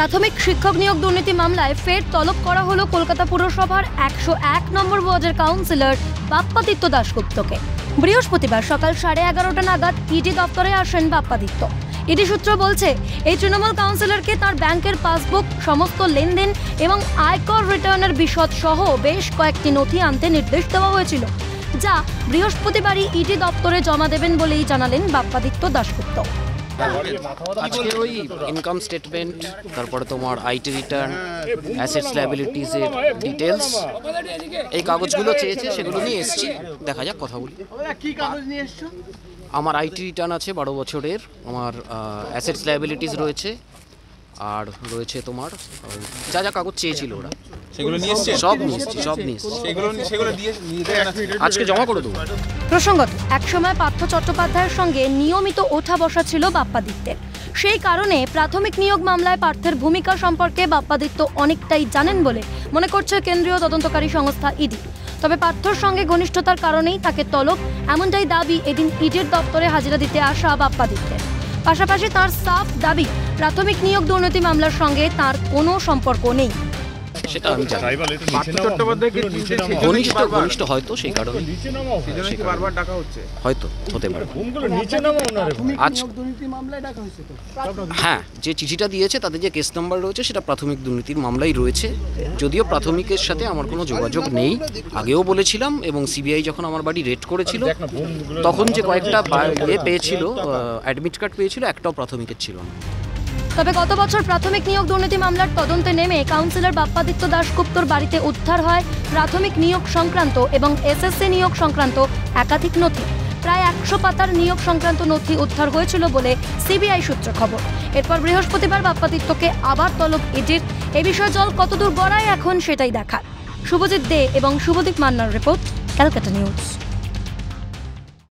প্রাথমিক শিক্ষক নিয়োগ দুর্নীতি মামলায় ফের তলব করা হলো কলকাতা পুরসভার একশো এক নম্বর ওয়ার্ডের কাউন্সিলর বাপ্পাদিত্য দাশগুপ্তকে। বৃহস্পতিবার সকাল সাড়ে এগারোটা নাগাদ ইডি দপ্তরে আসেন বাপ্পাদিত্য। ইডি সূত্র বলছে, এই তৃণমূল কাউন্সিলরকে তার ব্যাংকের পাসবুক, সমস্ত লেনদেন এবং আয়কর রিটার্নের বিশদ সহ বেশ কয়েকটি নথি আনতে নির্দেশ দেওয়া হয়েছিল, যা বৃহস্পতিবারই ইডি দপ্তরে জমা দেবেন বলেই জানালেন বাপ্পাদিত্য দাশগুপ্ত। আজকে ওই ইনকাম স্টেটমেন্ট তারপরে তোমার আইটি রিটার্ন অ্যাসেটস লাইবিলিটিস এর ডিটেলস এই কাগজগুলো চেয়েছে, সেগুলো নিয়ে এসেছি। দেখা যাক, কথা বলি। কি কাগজ নিয়ে এসছো আমার আইটি রিটার্ন আছে বারো বছরের, আমার অ্যাসেটস লাইবিলিটিস রয়েছে। আর রয়েছে তোমার যা যা কাগজ চেয়েছিল ওরা। সেগুলো নিয়ে এসছে? সব সব নিয়ে এসেছি সেগুলো সেগুলো দিয়ে নিয়ে দেয় না আজকে জমা করে দেবো। প্রসঙ্গত একসময় পার্থ চট্টোপাধ্যায়ের সঙ্গে নিয়মিত ওঠা বসা ছিল বাপ্পাদিত্যের। সেই কারণে প্রাথমিক নিয়োগ মামলায় পার্থের ভূমিকা সম্পর্কে বাপ্পাদিত্য অনেকটাই জানেন বলে মনে করছে কেন্দ্রীয় তদন্তকারী সংস্থা ইডি। তবে পার্থর সঙ্গে ঘনিষ্ঠতার কারণেই তাকে তলব এমনটাই দাবি এদিন ইডির দপ্তরে হাজিরা দিতে আসা বাপ্পাদিত্যের। পাশাপাশি তার সাফ দাবি প্রাথমিক নিয়োগ দুর্নীতি মামলার সঙ্গে তার কোনো সম্পর্ক নেই। সেটা আমি জানি। ঘনিষ্ঠ বারবার- ঘনিষ্ঠ হয়তো সেই কারণে নিচে নামাও সেই জন্যই কি বারবার ডাকা হচ্ছে? হয়তো হতে পারে। আজ হ্যাঁ যে চিঠিটা দিয়েছে তাতে যে কেস নাম্বার রয়েছে সেটা প্রাথমিক দুর্নীতির মামলাই রয়েছে। যদিও প্রাথমিকের সাথে আমার কোনো যোগাযোগ নেই। আগেও বলেছিলাম এবং সিবিআই যখন আমার বাড়ি রেড করেছিল তখন যে কয়েকটা ইয়ে পেয়েছিল অ্যাডমিট কার্ড পেয়েছিল একটাও প্রাথমিকের ছিল না। তবে গত বছর প্রাথমিক নিয়োগ দুর্নীতি মামলার তদন্তে নেমে কাউন্সিলর বাপ্পাদিত্য দাশগুপ্তর বাড়িতে উদ্ধার হয় প্রাথমিক নিয়োগ সংক্রান্ত এবং এসএসসি নিয়োগ সংক্রান্ত একাধিক নথি। প্রায় একশো পাতার নিয়োগ সংক্রান্ত নথি উদ্ধার হয়েছিল বলে সিবিআই সূত্রে খবর। এরপর বৃহস্পতিবার বাপ্পাদিত্যকে আবার তলব ইডির। এ বিষয়ে জল কতদূর গড়ায় এখন সেটাই দেখার। শুভজিৎ দে এবং শুভদীপ মান্নার রিপোর্ট, ক্যালকাটা নিউজ।